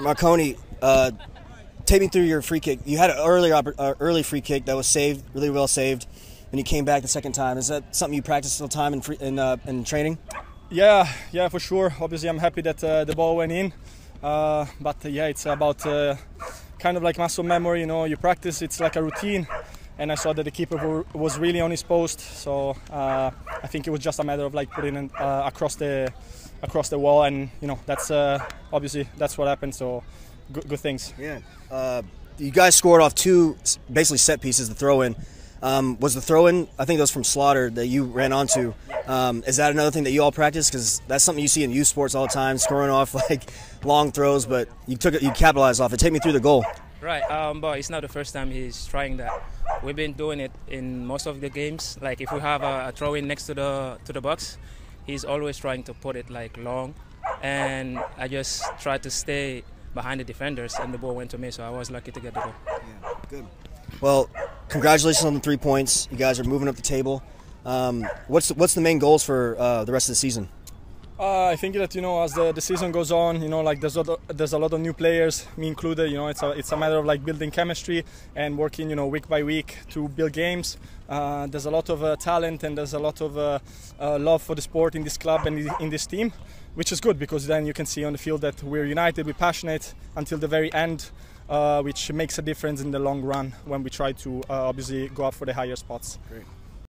Marconi, uh, take me through your free kick. You had an earlier uh, early free kick that was saved, really well saved, and you came back the second time. Is that something you practice all the time in free, in, uh, in training? Yeah, yeah, for sure. Obviously, I'm happy that uh, the ball went in, uh, but yeah, it's about uh, kind of like muscle memory. You know, you practice. It's like a routine, and I saw that the keeper was really on his post, so I think it was just a matter of like putting it across the across the wall, and you know that's uh, obviously that's what happened. So good, good things. Yeah, uh, you guys scored off two basically set pieces. The throw in um, was the throw in. I think that was from Slaughter that you ran onto. Um, is that another thing that you all practice? Because that's something you see in youth sports all the time, scoring off like long throws. But you took it, you capitalized off it. Take me through the goal. Right, um, but it's not the first time he's trying that. We've been doing it in most of the games. Like if we have a, a throw in next to the to the box, he's always trying to put it like long, and I just tried to stay behind the defenders, and the ball went to me, so I was lucky to get the goal. Yeah, good. Well, congratulations on the three points. You guys are moving up the table. Um, what's the, what's the main goals for uh, the rest of the season? Uh, I think that you know as the, the season goes on, you know, like there's a lot of, there's a lot of new players, me included. You know, it's a it's a matter of like building chemistry and working, you know, week by week to build games. Uh, there's a lot of uh, talent and there's a lot of uh, uh, love for the sport in this club and in this team, which is good because then you can see on the field that we're united, we're passionate until the very end. Uh, which makes a difference in the long run when we try to obviously go up for the higher spots. Great.